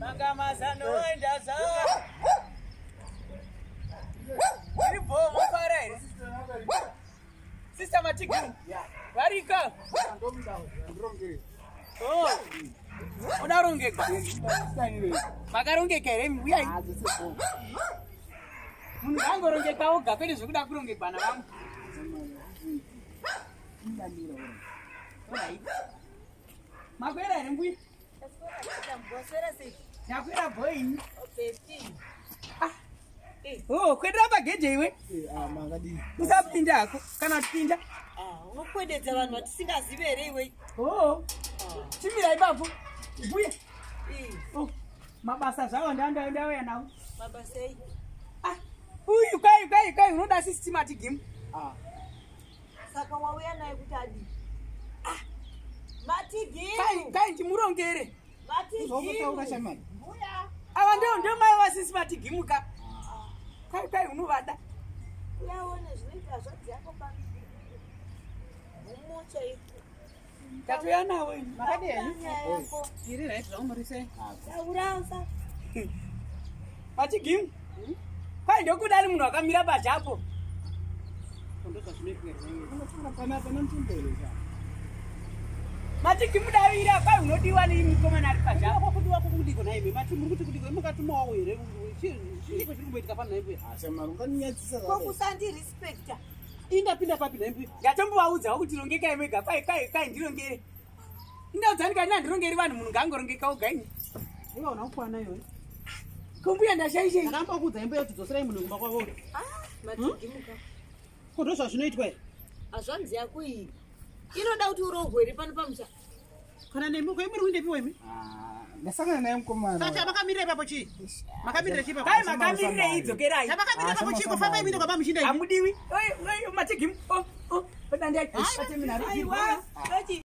saka mazanoenda za iripo mufara here? Sista matigi varika Oh. udarongeka makarongeka here? Uyai. Munhu angorongeka oga kwete zvekuda kurongekwa navamwe makwera here mbuya yakwera bhoini o kwedera pageje iwe? Usapinda hako? Kana tipinda unokwededza vanhu vatisingazivi here iwe? O timira ipapo mbuya Oh, mabasa zvavo ndandaendauya nawo. Mabasei Ah, uyu kai kai kai unoda systematic game? Saka wauya naye kuti adi matigimu kai ndimurongere matigimu ava ndio ndio mai va systematic game ka kai kai unovada uyaone zvinoita zvadzi yako pa umucha tatoya navo yako taurasa matigimu kai ndokudani munhu akamira pajapo matigimu davira kai unodiwa nemukomana ari pajapo kokusandirespecta indapinda papi naimbi ndatombovaudzawo kuti rongekai mega kai kai kai ndirongere. Indaudzani kani? Nandirongeri vanhu munhu ngaangorongeka ogaini ivaona kukwana iwe? Kumbuya ndashaishei. Ndakamba kuudza imbo yoti dzoserai munhu kumba kwavo kondo zvazvinoitwa here hazvanzi yako iyi inoda kuti urohwere pano pamusha kana nemi kwai muri kundepiwa imi ndasangana naye mukomana. Sacha makamirira ipapo chii? Makamirira chii kai makamirire idzokerai makamirira ipapo chii? Kofamba iminde kwaba muchinda imi. Hamudiwi? Matigimu odandiateminari aiwa